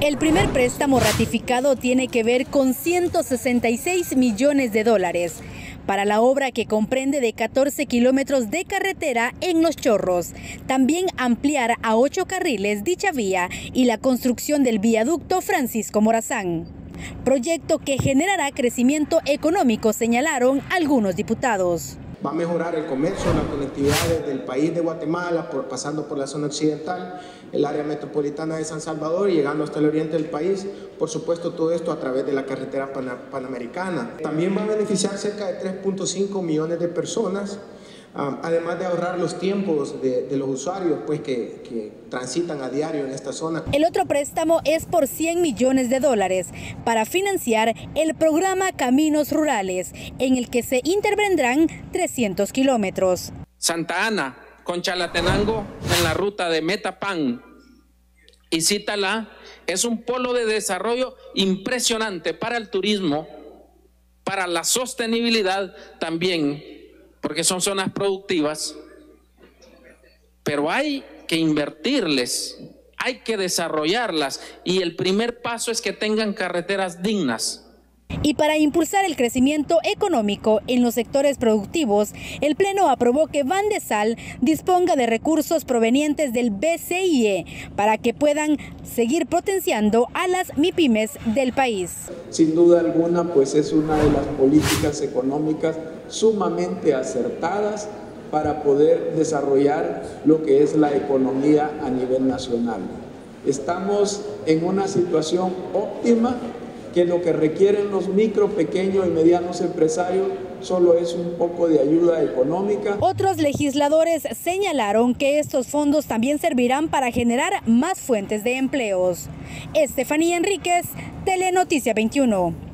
El primer préstamo ratificado tiene que ver con 166 millones de dólares para la obra que comprende de 14 kilómetros de carretera en Los Chorros. También ampliar a ocho carriles dicha vía y la construcción del viaducto Francisco Morazán. Proyecto que generará crecimiento económico, señalaron algunos diputados. Va a mejorar el comercio, la conectividad desde el país de Guatemala, por, pasando por la zona occidental, el área metropolitana de San Salvador y llegando hasta el oriente del país. Por supuesto, todo esto a través de la carretera panamericana. También va a beneficiar cerca de 3.5 millones de personas Además de ahorrar los tiempos de, los usuarios pues, que, que, transitan a diario en esta zona. El otro préstamo es por 100 millones de dólares para financiar el programa Caminos Rurales, en el que se intervendrán 300 kilómetros. Santa Ana, con Chalatenango, en la ruta de Metapan y Cítala, es un polo de desarrollo impresionante para el turismo, para la sostenibilidad también porque son zonas productivas, pero hay que invertirles, hay que desarrollarlas y el primer paso es que tengan carreteras dignas. Y para impulsar el crecimiento económico en los sectores productivos, el Pleno aprobó que Van de Sal disponga de recursos provenientes del BCIE para que puedan seguir potenciando a las MIPIMES del país. Sin duda alguna, pues es una de las políticas económicas sumamente acertadas para poder desarrollar lo que es la economía a nivel nacional. Estamos en una situación óptima que lo que requieren los micro, pequeños y medianos empresarios solo es un poco de ayuda económica. Otros legisladores señalaron que estos fondos también servirán para generar más fuentes de empleos. Estefanía Enríquez, Telenoticia 21.